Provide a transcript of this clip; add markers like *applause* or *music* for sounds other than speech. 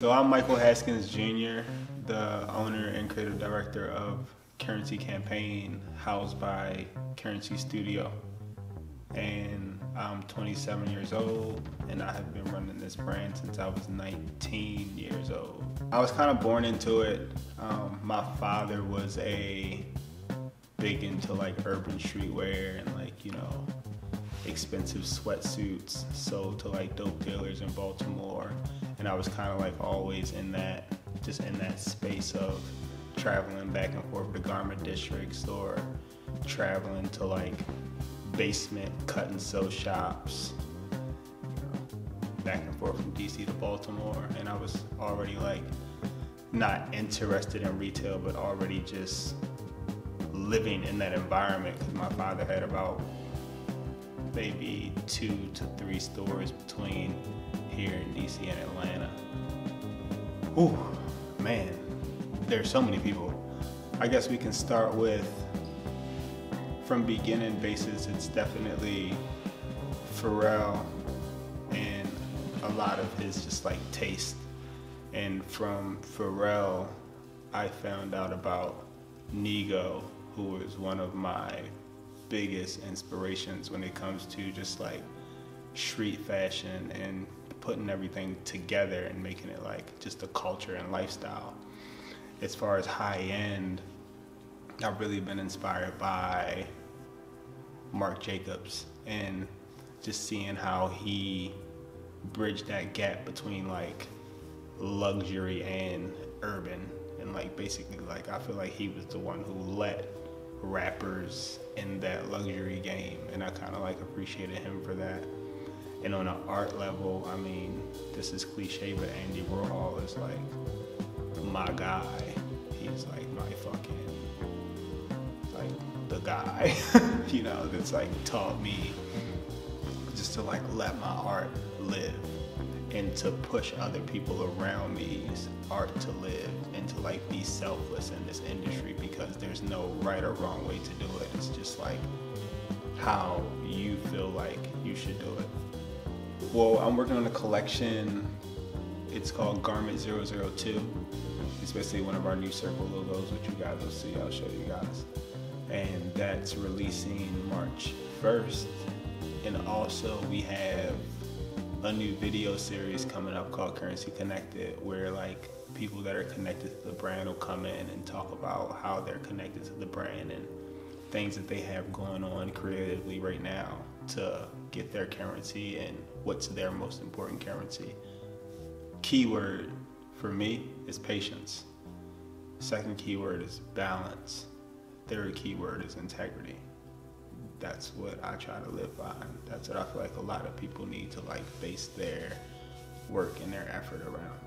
So I'm Michael Haskins Jr., the owner and creative director of Currency Campaign, housed by Currency Studio. And I'm 27 years old, and I have been running this brand since I was 19 years old. I was kind of born into it. Um, my father was a big into like urban streetwear and like, you know, expensive sweatsuits sold to like dope dealers in Baltimore. And I was kind of like always in that, just in that space of traveling back and forth to garment districts or traveling to like basement cut and sew shops, you know, back and forth from DC to Baltimore. And I was already like not interested in retail, but already just living in that environment because my father had about maybe two to three stores between here in DC and Atlanta. Ooh, man, there's so many people. I guess we can start with from beginning basis, it's definitely Pharrell and a lot of his just like taste. And from Pharrell, I found out about Nigo, who was one of my biggest inspirations when it comes to just like street fashion and putting everything together and making it like just a culture and lifestyle. As far as high end, I've really been inspired by Marc Jacobs and just seeing how he bridged that gap between like luxury and urban and like basically like I feel like he was the one who let rappers in that luxury game and I kind of like appreciated him for that and on an art level I mean this is cliche but Andy Warhol is like my guy he's like my fucking like the guy *laughs* you know that's like taught me just to like let my art live and to push other people around me's art to live and to like be selfless in this industry because there's no right or wrong way to do it. It's just like how you feel like you should do it. Well, I'm working on a collection. It's called Garment 002. It's basically one of our new circle logos, which you guys will see. I'll show you guys. And that's releasing March 1st. And also we have a new video series coming up called Currency Connected, where like people that are connected to the brand will come in and talk about how they're connected to the brand and things that they have going on creatively right now to get their currency and what's their most important currency. Keyword for me is patience. Second keyword is balance. Third keyword is integrity that's what I try to live by. That's what I feel like a lot of people need to like base their work and their effort around.